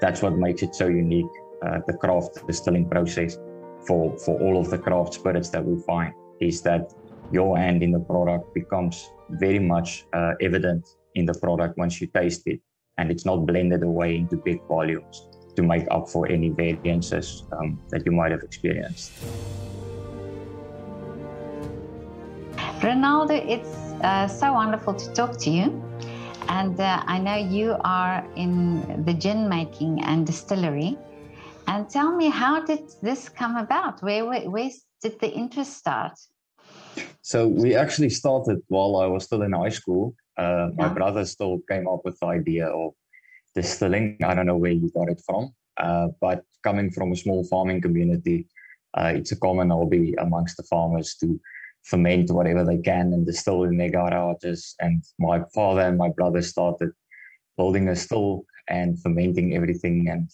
that's what makes it so unique. Uh, the craft distilling process for for all of the craft spirits that we find is that your hand in the product becomes very much uh, evident in the product once you taste it, and it's not blended away into big volumes to make up for any variances um, that you might have experienced. Renaldo, it's uh, so wonderful to talk to you. And uh, I know you are in the gin making and distillery. And tell me, how did this come about? Where, where, where did the interest start? So we actually started while I was still in high school. Uh, my brother still came up with the idea of distilling. I don't know where he got it from, uh, but coming from a small farming community, uh, it's a common hobby amongst the farmers to ferment whatever they can and distill in their garages. And my father and my brother started building a still and fermenting everything and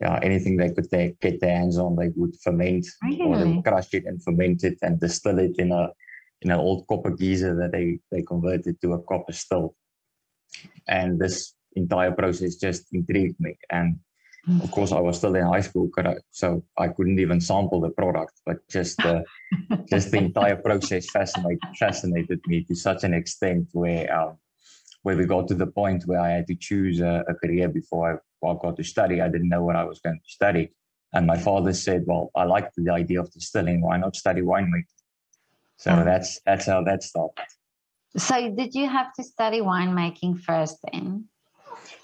yeah, anything they could they get their hands on, they would ferment really? or they would crush it and ferment it and distill it in a in an old copper geyser that they they converted to a copper still. And this entire process just intrigued me. And of course, I was still in high school, so I couldn't even sample the product. But just uh, just the entire process fascinated fascinated me to such an extent where um, where we got to the point where I had to choose a, a career before I, I got to study. I didn't know what I was going to study, and my father said, "Well, I like the idea of distilling. Why not study winemaking?" So oh. that's that's how that started. So, did you have to study winemaking first then?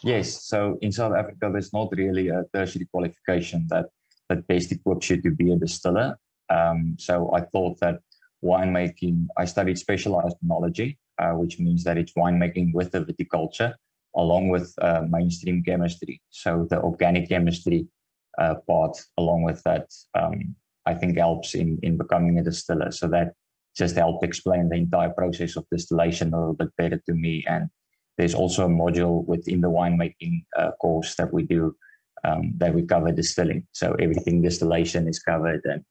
Yes. So in South Africa, there's not really a tertiary qualification that that best equips you to be a distiller. Um, so I thought that winemaking. I studied specialized enology, uh, which means that it's winemaking with the viticulture, along with uh, mainstream chemistry. So the organic chemistry uh, part, along with that, um, I think helps in in becoming a distiller. So that just helped explain the entire process of distillation a little bit better to me and there's also a module within the winemaking uh, course that we do um, that we cover distilling. So everything distillation is covered, and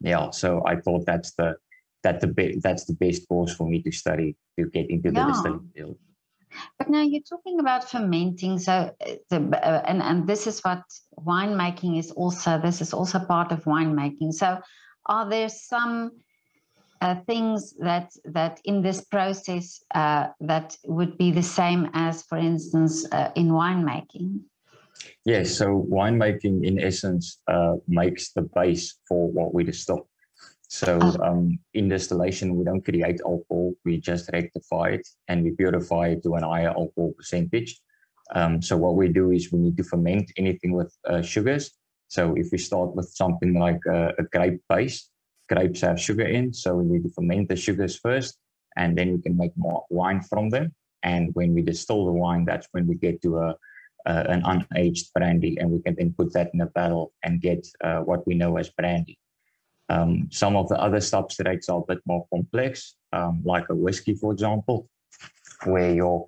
yeah. So I thought that's the that the be- that's the best course for me to study to get into yeah. the distilling field. But now you're talking about fermenting, so uh, the, uh, and and this is what winemaking is also. This is also part of winemaking. So, are there some uh, things that that in this process uh, that would be the same as, for instance, uh, in winemaking? Yes. So winemaking, in essence, uh, makes the base for what we distill. So oh. um, in distillation, we don't create alcohol; we just rectify it and we purify it to an higher alcohol percentage. Um, so what we do is we need to ferment anything with uh, sugars. So if we start with something like a, a grape base, grapes have sugar in, so we need to ferment the sugars first, and then we can make more wine from them. And when we distill the wine, that's when we get to a, uh, an unaged brandy, and we can then put that in a barrel and get uh, what we know as brandy. Um, some of the other substrates are a bit more complex, um, like a whiskey, for example, where your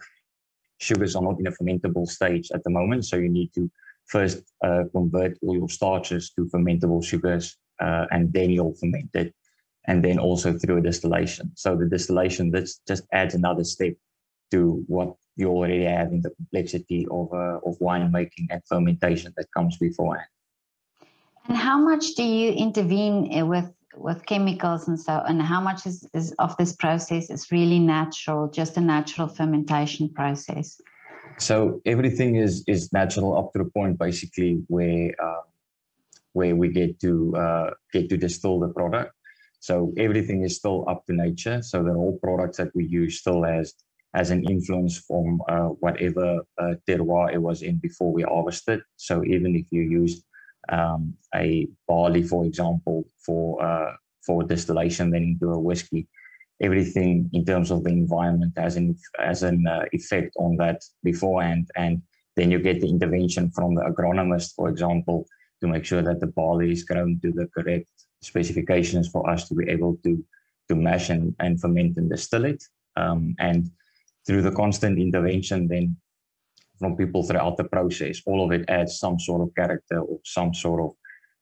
sugars are not in a fermentable stage at the moment. So you need to first uh, convert all your starches to fermentable sugars uh, and then you'll ferment it, and then also through a distillation. So the distillation this just adds another step to what you already have in the complexity of uh, of winemaking and fermentation that comes beforehand. And how much do you intervene uh, with with chemicals and so and how much is, is of this process is really natural just a natural fermentation process so everything is is natural up to the point basically where uh, where we get to uh, get to distill the product. So everything is still up to nature. So the whole products that we use still has has an influence from uh, whatever uh, terroir it was in before we harvested. So even if you use um, a barley, for example, for uh, for distillation, then into a whiskey, everything in terms of the environment has an has an uh, effect on that beforehand, and then you get the intervention from the agronomist, for example, to make sure that the barley is grown to the correct specifications for us to be able to to mash and, and ferment and distill it. Um, and through the constant intervention then from people throughout the process, all of it adds some sort of character or some sort of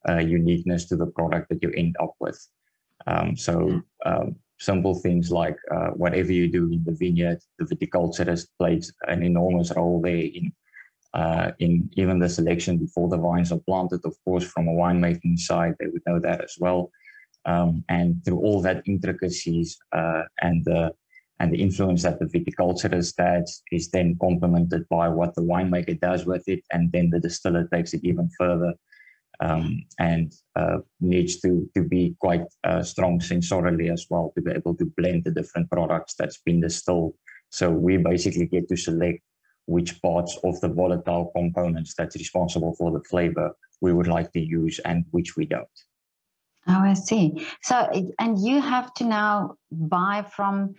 uh, uniqueness to the product that you end up with. Um, so um, simple things like uh, whatever you do in the vineyard, the viticulturist plays an enormous role there in uh, in even the selection before the vines are planted. Of course, from a winemaking side, they would know that as well. Um, and through all that intricacies uh, and the and the influence that the viticulturist adds is then complemented by what the winemaker does with it, and then the distiller takes it even further um, and uh, needs to to be quite uh, strong sensorially as well to be able to blend the different products that's been distilled. So we basically get to select which parts of the volatile components that's responsible for the flavor we would like to use and which we don't. Oh, I see. So, and you have to now buy from,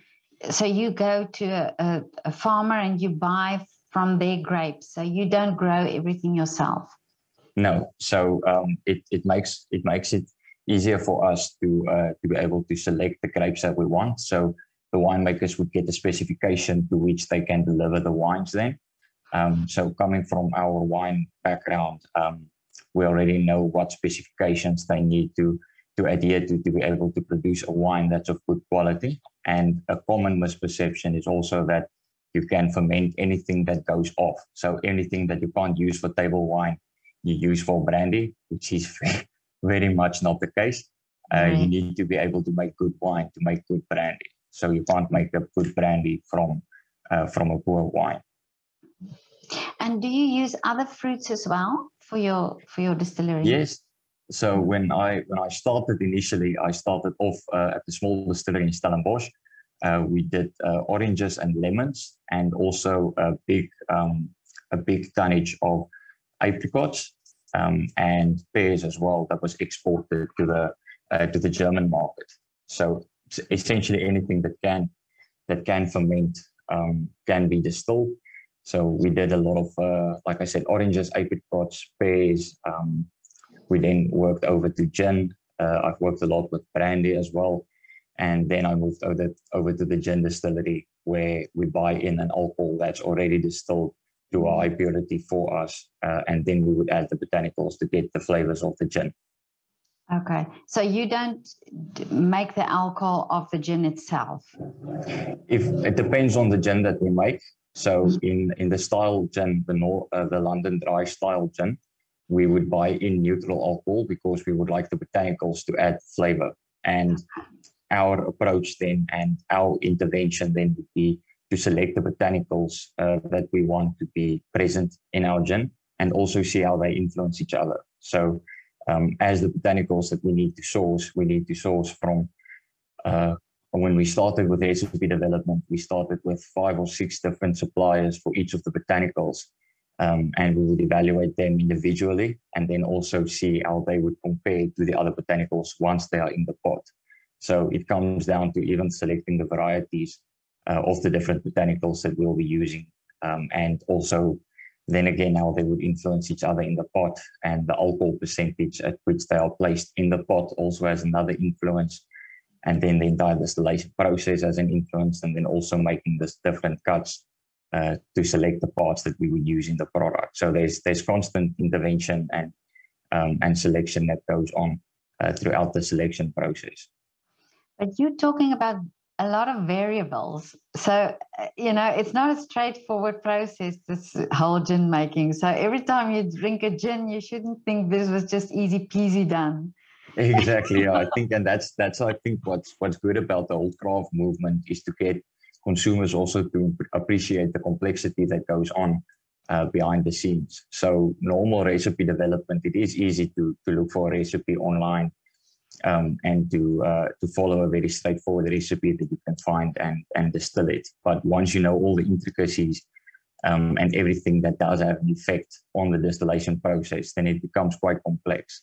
so you go to a, a, farmer and you buy from their grapes. So you don't grow everything yourself. No. So um, it, it makes it makes it easier for us to uh, to be able to select the grapes that we want. So the winemakers would get the specification to which they can deliver the wines then. Um, so coming from our wine background, um, we already know what specifications they need to to adhere to to be able to produce a wine that's of good quality. And a common misperception is also that you can ferment anything that goes off. So anything that you can't use for table wine, you use for brandy, which is very much not the case. Uh. You need to be able to make good wine to make good brandy. So you can't make a good brandy from uh, from a poor wine. And do you use other fruits as well for your for your distillery? Yes, so when I when I started initially, I started off uh, at the small distillery in Stellenbosch. Uh, we did uh, oranges and lemons, and also a big um, a big tonnage of apricots um, and pears as well that was exported to the uh, to the German market. So essentially anything that can that can ferment um, can be distilled. So we did a lot of, uh, like I said, oranges, apricots, pears, um, we then worked over to gin. Uh, I've worked a lot with brandy as well. And then I moved over, over to the gin distillery where we buy in an alcohol that's already distilled to a high purity for us. Uh, and then we would add the botanicals to get the flavors of the gin. Okay. So you don't make the alcohol of the gin itself? If It depends on the gin that we make. So in, in the style gin, the, Nor- uh, the London dry style gin, we would buy in neutral alcohol because we would like the botanicals to add flavor. And our approach then and our intervention then would be to select the botanicals uh, that we want to be present in our gin and also see how they influence each other. So um, as the botanicals that we need to source, we need to source from uh, when we started with recipe development, we started with five or six different suppliers for each of the botanicals um, and we would evaluate them individually and then also see how they would compare to the other botanicals once they are in the pot. So it comes down to even selecting the varieties uh, of the different botanicals that we'll be using um, and also then again how they would influence each other in the pot and the alcohol percentage at which they are placed in the pot also has another influence and then the entire distillation process has an influence and then also making this different cuts uh, to select the parts that we would use in the product. So there's there's constant intervention and um, and selection that goes on uh, throughout the selection process. But you're talking about a lot of variables. So, uh, you know, it's not a straightforward process, this whole gin making. So every time you drink a gin, you shouldn't think this was just easy peasy done. Exactly. Yeah, I think, and that's that's I think what's what's good about the old craft movement is to get consumers also to appreciate the complexity that goes on uh, behind the scenes. So normal recipe development, it is easy to, to look for a recipe online um, and to uh, to follow a very straightforward recipe that you can find and, and distill it. But once you know all the intricacies um, and everything that does have an effect on the distillation process, then it becomes quite complex.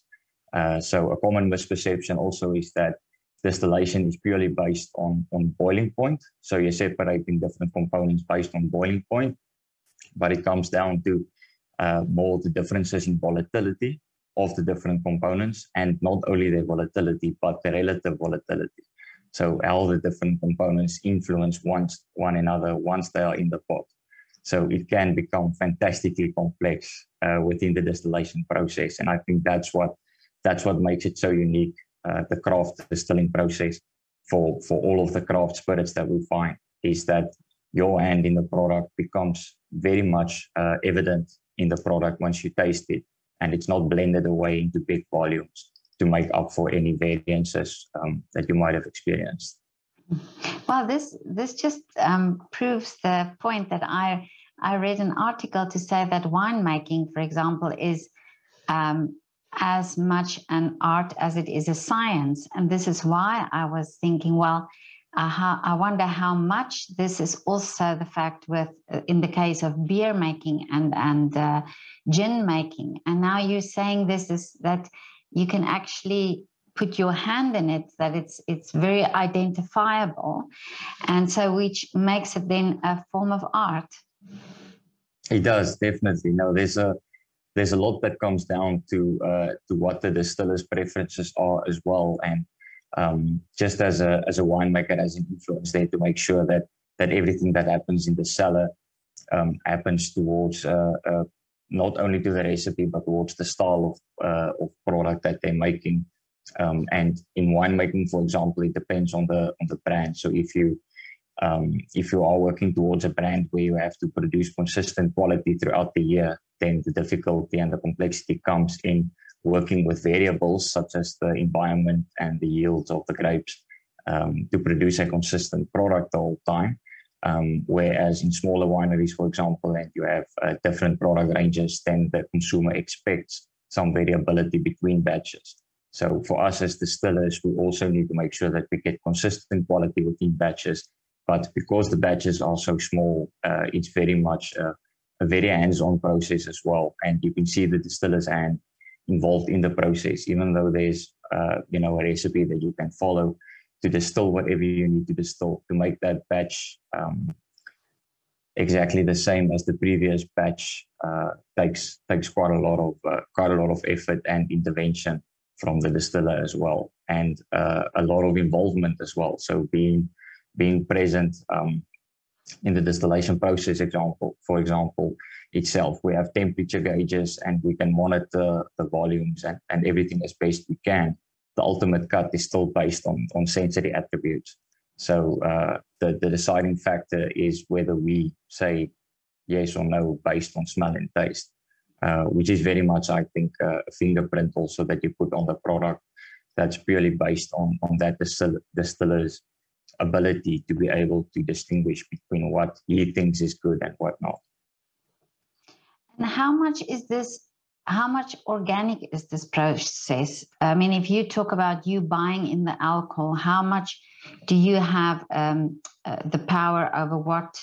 Uh, so a common misperception also is that distillation is purely based on, on boiling point. So you're separating different components based on boiling point, but it comes down to uh, more the differences in volatility of the different components and not only their volatility, but the relative volatility. So how the different components influence once, one another once they are in the pot. So it can become fantastically complex uh, within the distillation process. And I think that's what that's what makes it so unique uh, the craft distilling process for, for all of the craft spirits that we find is that your hand in the product becomes very much uh, evident in the product once you taste it, and it's not blended away into big volumes to make up for any variances um, that you might have experienced. Well, this this just um, proves the point that I I read an article to say that winemaking, for example, is um, as much an art as it is a science, and this is why I was thinking, well, uh, I wonder how much this is also the fact with uh, in the case of beer making and and uh, gin making, and now you're saying this is that you can actually put your hand in it that it's it's very identifiable. And so which makes it then a form of art. It does definitely. No there's a there's a lot that comes down to uh, to what the distiller's preferences are as well and um, just as a as a winemaker as an influence there to make sure that that everything that happens in the cellar um, happens towards uh, uh, not only to the recipe but towards the style of, uh, of product that they're making um, and in winemaking, for example, it depends on the on the brand. So if you um, if you are working towards a brand where you have to produce consistent quality throughout the year, then the difficulty and the complexity comes in working with variables such as the environment and the yields of the grapes um, to produce a consistent product all the time. Um, whereas in smaller wineries, for example, and you have uh, different product ranges, then the consumer expects some variability between batches. So for us as distillers, we also need to make sure that we get consistent quality within batches. But because the batches are so small, uh, it's very much uh, a very hands-on process as well. And you can see the distiller's hand involved in the process, even though there's uh, you know a recipe that you can follow to distill whatever you need to distill to make that batch um, exactly the same as the previous batch uh, takes takes quite a lot of uh, quite a lot of effort and intervention from the distiller as well, and uh, a lot of involvement as well. So being being present um, in the distillation process, example, for example, itself, we have temperature gauges and we can monitor the volumes and, and everything as best we can. The ultimate cut is still based on, on sensory attributes. So uh, the, the deciding factor is whether we say yes or no based on smell and taste. Uh, which is very much, I think, uh, a fingerprint also that you put on the product that's purely based on, on that distiller's ability to be able to distinguish between what he thinks is good and what not. And how much is this? How much organic is this process? I mean, if you talk about you buying in the alcohol, how much do you have um, uh, the power over what,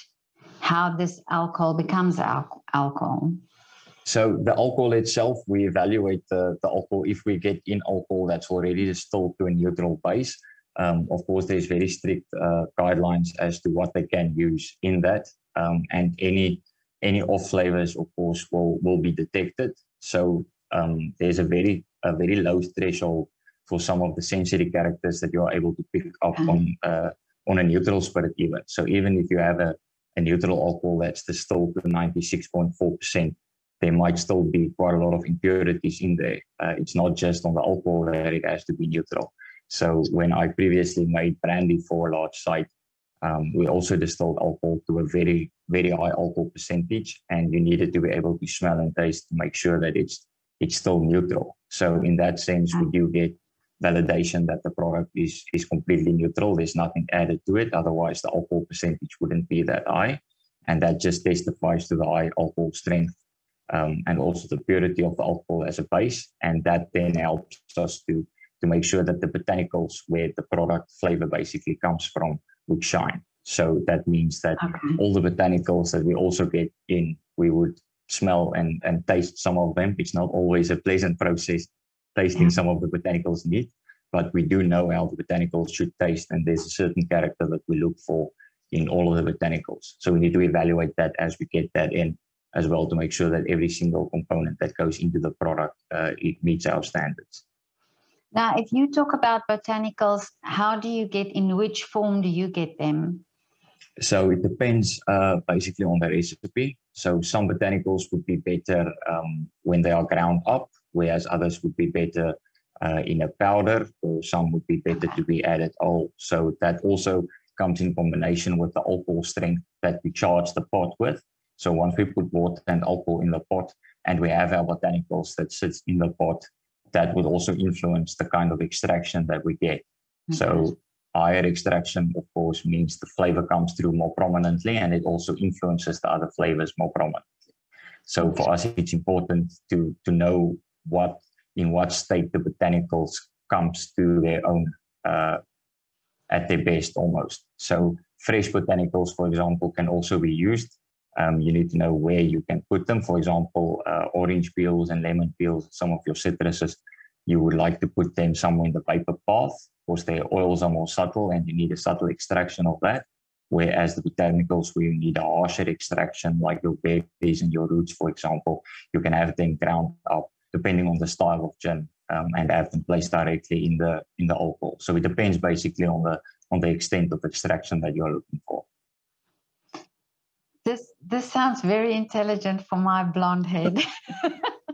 how this alcohol becomes al- alcohol? So the alcohol itself, we evaluate the, the alcohol. If we get in alcohol that's already distilled to a neutral base, um, of course, there's very strict uh, guidelines as to what they can use in that, um, and any any off flavors, of course, will will be detected. So um, there's a very a very low threshold for some of the sensory characters that you are able to pick up mm-hmm. on uh, on a neutral spirit even. So even if you have a, a neutral alcohol that's distilled to 96.4 percent there might still be quite a lot of impurities in there. Uh, it's not just on the alcohol that it has to be neutral. So when I previously made brandy for a large site, um, we also distilled alcohol to a very, very high alcohol percentage, and you needed to be able to smell and taste to make sure that it's it's still neutral. So in that sense, we do get validation that the product is is completely neutral. There's nothing added to it. Otherwise, the alcohol percentage wouldn't be that high, and that just testifies to the high alcohol strength um, and also the purity of the alcohol as a base. And that then helps us to, to make sure that the botanicals where the product flavor basically comes from would shine. So that means that okay. all the botanicals that we also get in, we would smell and, and taste some of them. It's not always a pleasant process tasting yeah. some of the botanicals neat, but we do know how the botanicals should taste. And there's a certain character that we look for in all of the botanicals. So we need to evaluate that as we get that in as well to make sure that every single component that goes into the product uh, it meets our standards. Now, if you talk about botanicals, how do you get in which form do you get them? So it depends uh, basically on the recipe. So some botanicals would be better um, when they are ground up, whereas others would be better uh, in a powder, or some would be better to be added all. So that also comes in combination with the alcohol strength that we charge the pot with. So once we put water and alcohol in the pot and we have our botanicals that sits in the pot, that would also influence the kind of extraction that we get. Okay. So higher extraction, of course, means the flavor comes through more prominently and it also influences the other flavors more prominently. So for us, it's important to, to know what in what state the botanicals comes to their own uh, at their best almost. So fresh botanicals, for example, can also be used. Um, you need to know where you can put them. For example, uh, orange peels and lemon peels, some of your citruses, you would like to put them somewhere in the vapor path because their oils are more subtle and you need a subtle extraction of that. Whereas the botanicals, where you need a harsher extraction, like your berries and your roots, for example, you can have them ground up depending on the style of gin um, and have them placed directly in the in the alcohol. So it depends basically on the on the extent of extraction that you're looking for. This this sounds very intelligent for my blonde head.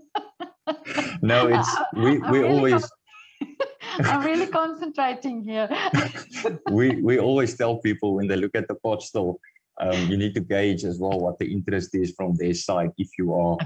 no, it's we we really always. I'm really concentrating here. we we always tell people when they look at the pot still, um, you need to gauge as well what the interest is from their side. If you are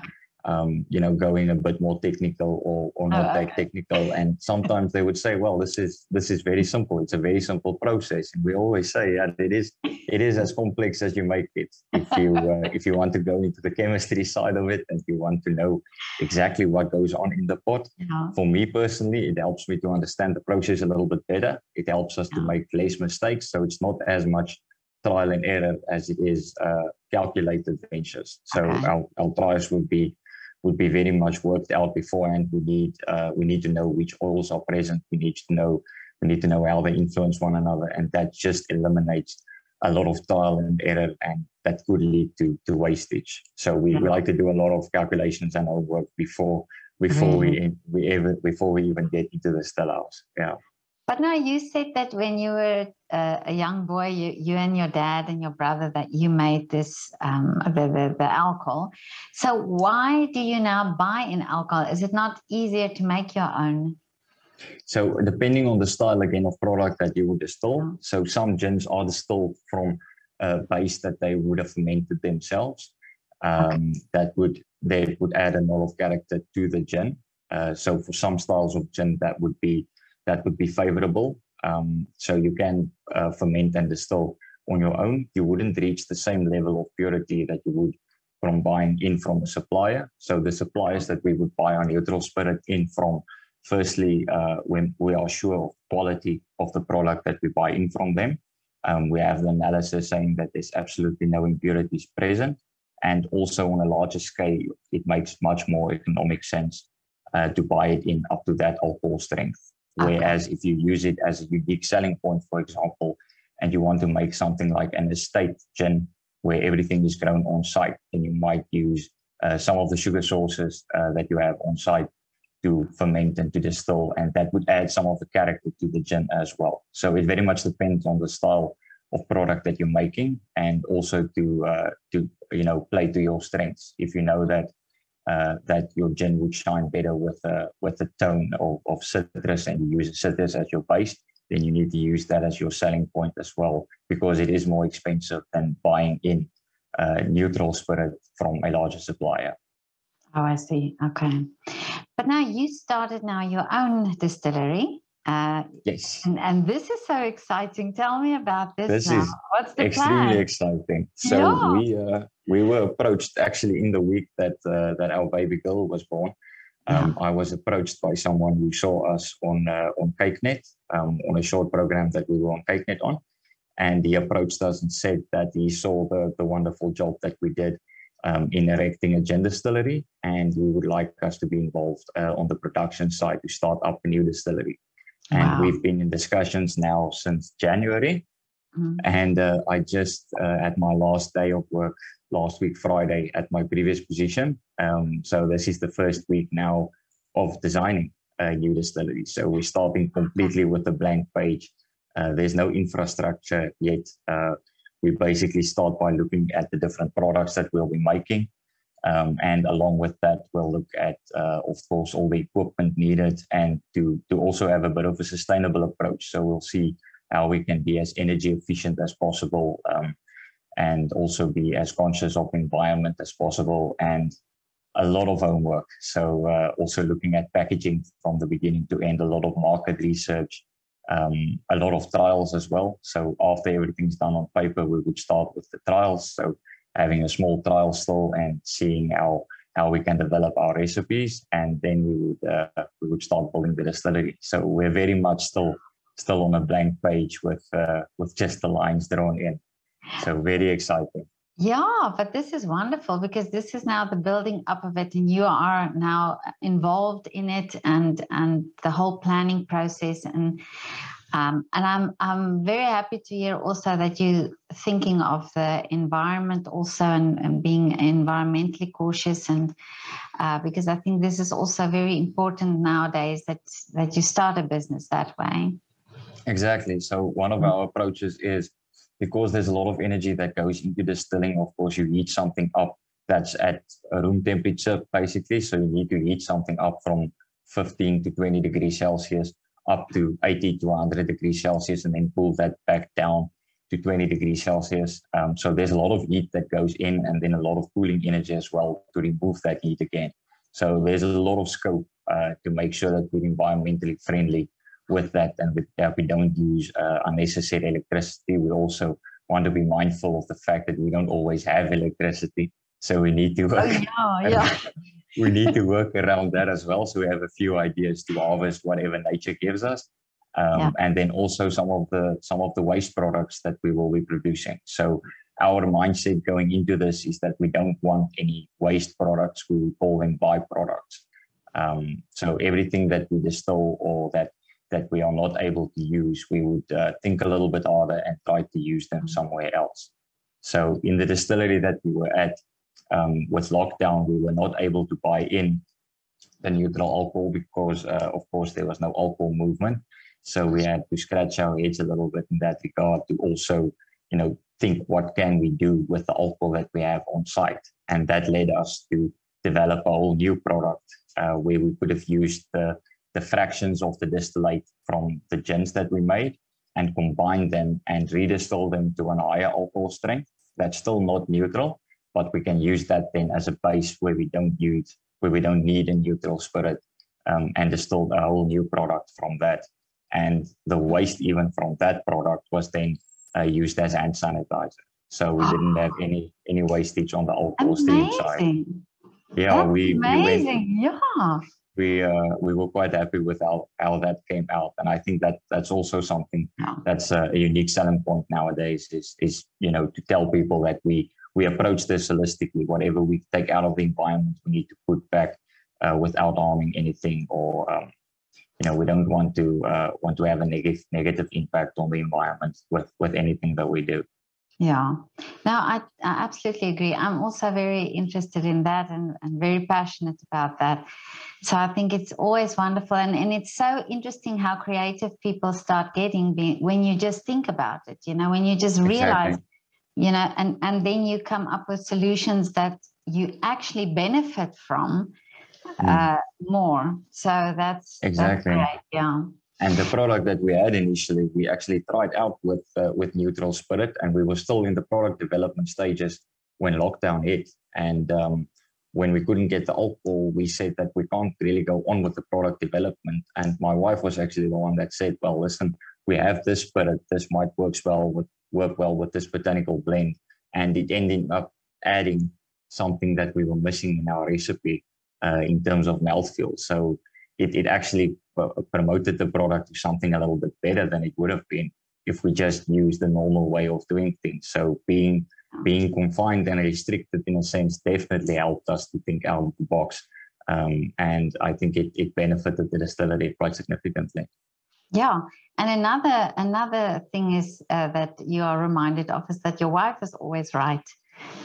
um, you know, going a bit more technical or, or not oh, okay. that technical. And sometimes they would say, well, this is this is very simple. It's a very simple process. And we always say that it is it is as complex as you make it. If you uh, if you want to go into the chemistry side of it and you want to know exactly what goes on in the pot, yeah. for me personally, it helps me to understand the process a little bit better. It helps us yeah. to make less mistakes. So it's not as much trial and error as it is uh, calculated ventures. So okay. our, our trials would be would be very much worked out beforehand. We need uh, we need to know which oils are present. We need to know we need to know how they influence one another, and that just eliminates a lot of trial and error, and that could lead to to wastage. So we, we like to do a lot of calculations and our work before before mm. we we ever before we even get into the still house. Yeah. But now you said that when you were uh, a young boy, you, you and your dad and your brother, that you made this um, the, the, the alcohol. So why do you now buy in alcohol? Is it not easier to make your own? So depending on the style again of product that you would distill. So some gins are distilled from a base that they would have fermented themselves. Um, okay. That would they would add a lot of character to the gin. Uh, so for some styles of gin, that would be that would be favorable. Um, so you can uh, ferment and distill on your own. You wouldn't reach the same level of purity that you would from buying in from a supplier. So the suppliers that we would buy our neutral spirit in from, firstly, uh, when we are sure of quality of the product that we buy in from them, um, we have the analysis saying that there's absolutely no impurities present. And also on a larger scale, it makes much more economic sense uh, to buy it in up to that alcohol strength. Whereas okay. if you use it as a unique selling point, for example, and you want to make something like an estate gin where everything is grown on site, then you might use uh, some of the sugar sources uh, that you have on site to ferment and to distill, and that would add some of the character to the gin as well. So it very much depends on the style of product that you're making, and also to uh, to you know play to your strengths. If you know that uh, that your gin would shine better with a with a tone of, of citrus and you use citrus as your base, then you need to use that as your selling point as well because it is more expensive than buying in uh, neutral spirit from a larger supplier. Oh, I see. Okay. But now you started now your own distillery. Uh, yes. And, and, this is so exciting. Tell me about this. This now. is What's the extremely plan? exciting. So yeah. we uh, we were approached actually in the week that uh, that our baby girl was born. Um, yeah. I was approached by someone who saw us on uh, on kykNET um, on a short program that we were on kykNET on, and he approached us and said that he saw the the wonderful job that we did um, in erecting a gin distillery, and he would like us to be involved uh, on the production side to start up a new distillery. And wow. we've been in discussions now since January. Mm-hmm. And uh, I just, uh, at my last day of work last week, Friday, at my previous position. Um, so this is the first week now of designing a new distillery. So we're starting completely with a blank page. Uh, there's no infrastructure yet. Uh, we basically start by looking at the different products that we'll be making. Um, and along with that, we'll look at, uh, of course, all the equipment needed and to, to also have a bit of a sustainable approach. So we'll see how we can be as energy efficient as possible um, and also be as conscious of the environment as possible and a lot of homework. So uh, also looking at packaging from the beginning to end, a lot of market research, um, a lot of trials as well. So after everything's done on paper, we would start with the trials. So having a small trial still and seeing how how we can develop our recipes, and then we would uh, we would start building the distillery. So we're very much still still on a blank page with uh, with just the lines drawn in. So very exciting. Yeah, but this is wonderful because this is now the building up of it, and you are now involved in it and and the whole planning process and um, and I'm I'm very happy to hear also that you thinking of the environment also and, and being environmentally cautious and uh, because I think this is also very important nowadays that that you start a business that way. Exactly. So one of our approaches is because there's a lot of energy that goes into distilling. Of course, you heat something up that's at room temperature, basically. So you need to heat something up from 15 to 20 degrees Celsius up to 80 to 100 degrees Celsius and then pull that back down to 20 degrees Celsius. Um, so there's a lot of heat that goes in and then a lot of cooling energy as well to remove that heat again. So there's a lot of scope uh, to make sure that we're environmentally friendly with that and with, that we don't use uh, unnecessary electricity. We also want to be mindful of the fact that we don't always have electricity. So we need to oh. Oh, yeah, yeah. we need to work around that as well. So we have a few ideas to harvest whatever nature gives us. Um, yeah. and then also some of the some of the waste products that we will be producing. So our mindset going into this is that we don't want any waste products. We call them byproducts. Um, so everything that we distill or that that we are not able to use, we would uh, think a little bit harder and try to use them somewhere else. So in the distillery that we were at, um, with lockdown, we were not able to buy in the neutral alcohol because, uh, of course, there was no alcohol movement. So we had to scratch our heads a little bit in that regard to also, you know, think what can we do with the alcohol that we have on site, and that led us to develop a whole new product uh, where we could have used the the fractions of the distillate from the gins that we made and combine them and redistill them to an higher alcohol strength. That's still not neutral, but we can use that then as a base where we don't use where we don't need a neutral spirit um, and distill a whole new product from that. And the waste even from that product was then uh, used as hand sanitizer. So we didn't have any any wastage on the alcohol stream side. Yeah, That's we, amazing. We went, yeah we uh, we were quite happy with how, how that came out and i think that that's also something that's a, a, unique selling point nowadays is is you know to tell people that we we approach this holistically whatever we take out of the environment we need to put back uh, without harming anything or um, you know we don't want to uh, want to have a negative negative impact on the environment with with anything that we do yeah, no, I, I, absolutely agree. I'm also very interested in that and, and very passionate about that. So I think it's always wonderful. And, and it's so interesting how creative people start getting when you just think about it, you know, when you just realize, exactly. You know, and, and then you come up with solutions that you actually benefit from mm. uh, more. So that's exactly. That's great. Yeah. And the product that we had initially, we actually tried out with uh, with neutral spirit, and we were still in the product development stages when lockdown hit. And um, when we couldn't get the alcohol, we said that we can't really go on with the product development. And my wife was actually the one that said, "Well, listen, we have this spirit. This might works well with work well with this botanical blend." And it ended up adding something that we were missing in our recipe uh, in terms of mouthfeel. So it, it actually promoted the product to something a little bit better than it would have been if we just used the normal way of doing things. So being being confined and restricted in a sense definitely helped us to think out of the box. Um, and I think it, it benefited the distillery quite significantly. Yeah, and another another thing is uh, that you are reminded of is that your wife is always right.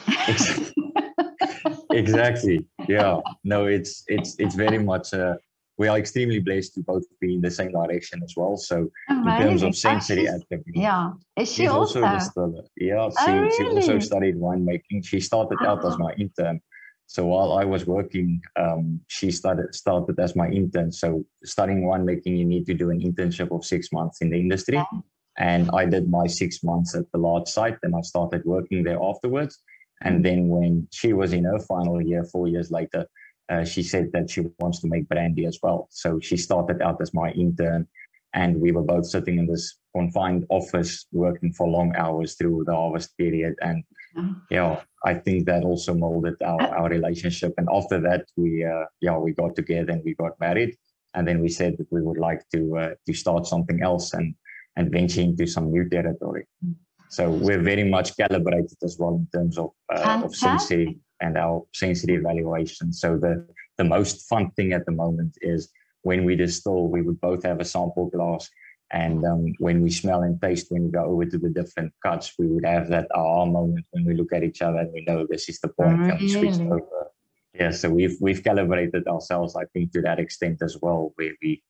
exactly. Yeah. No, it's it's it's very much a we are extremely blessed to both be in the same direction as well. So Amazing. in terms of ah, sensory activity, yeah, is she also, also? Yeah, she, oh, really? she also studied winemaking. She started oh. out as my intern. So while I was working, um, she started started as my intern. So studying winemaking, you need to do an internship of six months in the industry. And I did my six months at the large site, and I started working there afterwards. And then when she was in her final year, four years later, uh, she said that she wants to make brandy as well. So she started out as my intern, and we were both sitting in this confined office working for long hours through the harvest period. And mm-hmm. yeah, I think that also molded our, uh, our relationship. And after that, we uh, yeah we got together and we got married. And then we said that we would like to uh, to start something else and and venture into some new territory. Mm. So we're very much calibrated as well in terms of uh, of sensory and our sensory evaluation. So the the most fun thing at the moment is when we distill, we would both have a sample glass and um, when we smell and taste, when we go over to the different cuts, we would have that aha moment when we look at each other and we know this is the point and we switch over. Yeah, so we've we've calibrated ourselves, I think, to that extent as well, where we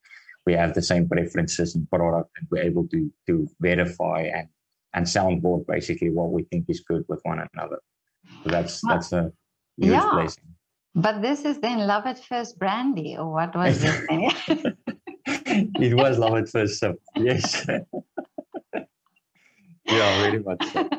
we have the same preferences in product and we're able to to verify and and soundboard basically what we think is good with one another. So that's that's a huge yeah. blessing. But this is then love at first brandy, or what was it? it was love at first sip. Yes. yeah, very much. So.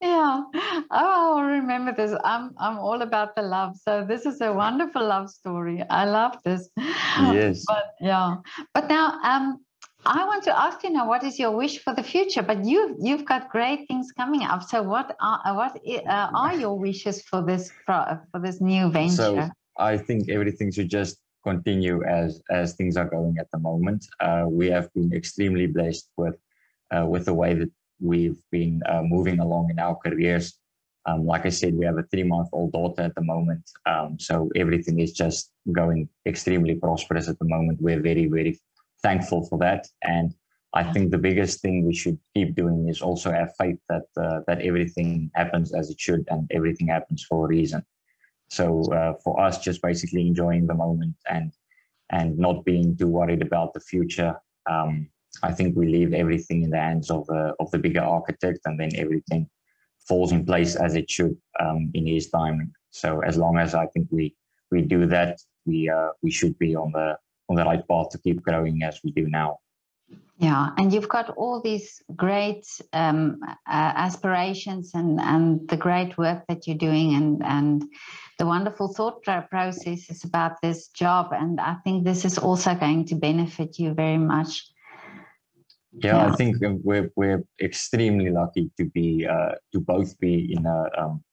Yeah. Oh, I'll remember this. I'm I'm all about the love. So this is a wonderful love story. I love this. Yes. But yeah. But now um I want to ask you now what is your wish for the future? But you've you've got great things coming up. So what are what uh, are your wishes for this for, for this new venture? So I think everything should just continue as as things are going at the moment. Uh, we have been extremely blessed with uh, with the way that we've been uh, moving along in our careers. Um, like I said, we have a three month old daughter at the moment, um, so everything is just going extremely prosperous at the moment. We're very very thankful for that, and I think the biggest thing we should keep doing is also have faith that uh, that everything happens as it should and everything happens for a reason. So uh, for us, just basically enjoying the moment and and not being too worried about the future. Um, I think we leave everything in the hands of the of the bigger architect, and then everything falls in place as it should um, in his timing. So as long as I think we we do that, we uh, we should be on the on the right path to keep growing as we do now. Yeah, and you've got all these great um, uh, aspirations and and the great work that you're doing, and and the wonderful thought processes about this job. And I think this is also going to benefit you very much. Yeah, yeah. I think we're we're extremely lucky to be uh, to both be in a um,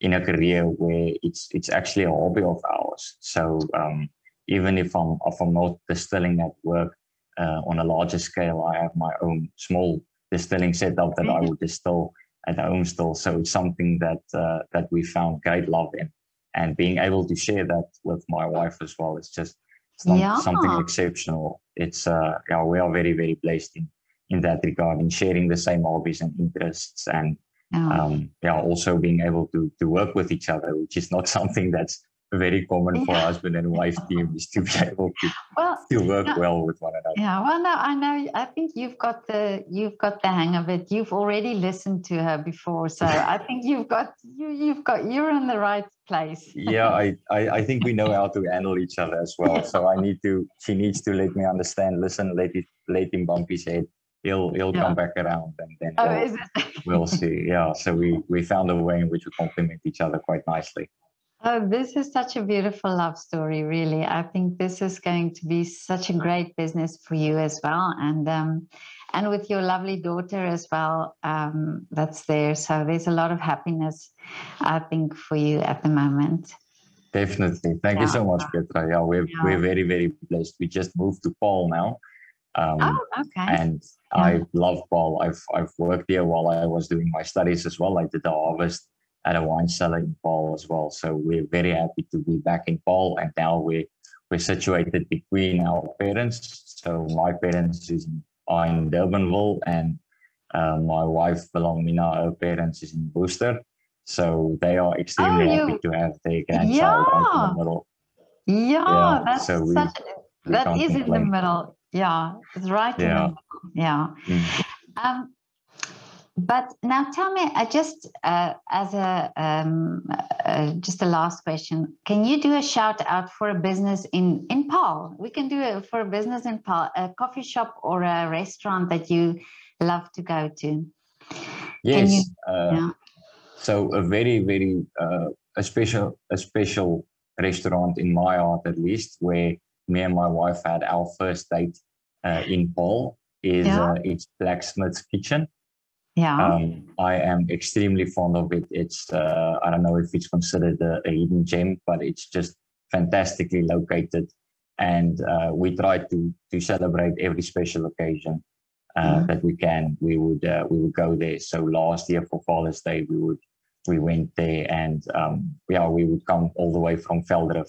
in a career where it's it's actually a hobby of ours. So um, even if I'm if I'm not distilling at work uh, on a larger scale, I have my own small distilling setup that mm-hmm. I would distill at home still. So it's something that uh, that we found great love in, and being able to share that with my wife as well is just some, yeah. something exceptional. It's uh, yeah, we are very very blessed in in that regard in sharing the same hobbies and interests and um, yeah also being able to to work with each other which is not something that's very common yeah. for husband and wife team is to be able to, well, to work no, well with one another. Yeah, well, no, I know. I think you've got the you've got the hang of it. You've already listened to her before, so I think you've got you you've got you're in the right place. yeah, I, I I think we know how to handle each other as well. So I need to. She needs to let me understand. Listen, let it let him bump his head. He'll he'll yeah. come back around, and then oh, we'll, we'll see. Yeah, so we we found a way in which we complement each other quite nicely. Oh, this is such a beautiful love story, really. I think this is going to be such a great business for you as well. And um, and with your lovely daughter as well, um, that's there. So there's a lot of happiness, I think, for you at the moment. Definitely. Thank yeah. you so much, Petra. Yeah, we're, yeah. we're very, very blessed. We just moved to Paarl now. Um, oh, okay. And yeah. I love Paarl. I've, I've worked there while I was doing my studies as well. I did the harvest at a wine cellar in Paarl as well. So we're very happy to be back in Paarl, and now we're we're situated between our parents. So my parents is in, are in Durbanville, and uh, my wife Wilhelmina, her parents is in Worcester. So they are extremely oh, happy to have their grandchild yeah. out in the middle. Yeah, yeah. that's so we, such, we that is in the middle. Yeah, it's right yeah. in the middle. Yeah. Mm. Um, but now tell me, I just uh, as a um, uh, just a last question, can you do a shout out for a business in in Paarl? We can do it for a business in Paarl, a coffee shop or a restaurant that you love to go to? Yes. You, uh, yeah. So a very, very uh, a special a special restaurant in my heart, at least, where me and my wife had our first date uh, in Paarl is yeah. uh, it's Blacksmith's Kitchen. Yeah. Um, I am extremely fond of it. It's uh, I don't know if it's considered a, a, hidden gem, but it's just fantastically located, and uh, we try to to celebrate every special occasion uh, mm-hmm. that we can. We would uh, we would go there. So last year for Father's Day, we would we went there, and um, yeah, we would come all the way from Velddrif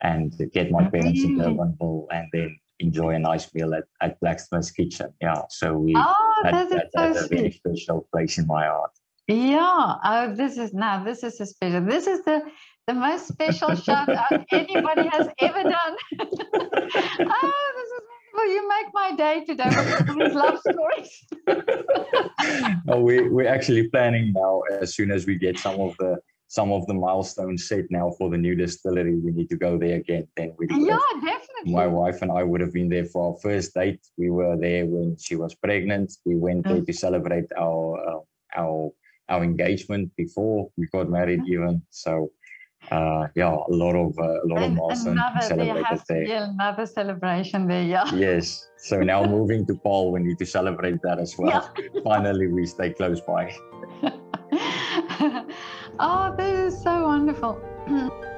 and get my parents in Durbanville, and then enjoy a nice meal at, at Blacksmith's Kitchen. Yeah, so we oh, that, that, that's so a very special place in my heart. Yeah, oh, this is now this is a special. This is the the most special shout out anybody has ever done. oh, this is well, you make my day today with these love stories. oh, we we're actually planning now. As soon as we get some of the some of the milestones set now for the new distillery. We need to go there again. Then we yeah, definitely. My wife and I would have been there for our first date. We were there when she was pregnant. We went there mm. to celebrate our uh, our our engagement before we got married, mm. even. So. Uh, yeah, a lot of uh, a lot and of milestones celebrated there. Yeah, another celebration there. Yeah. Yes. So now moving to Paarl, we need to celebrate that as well. Yeah. Finally, we stay close by. Oh, this is so wonderful.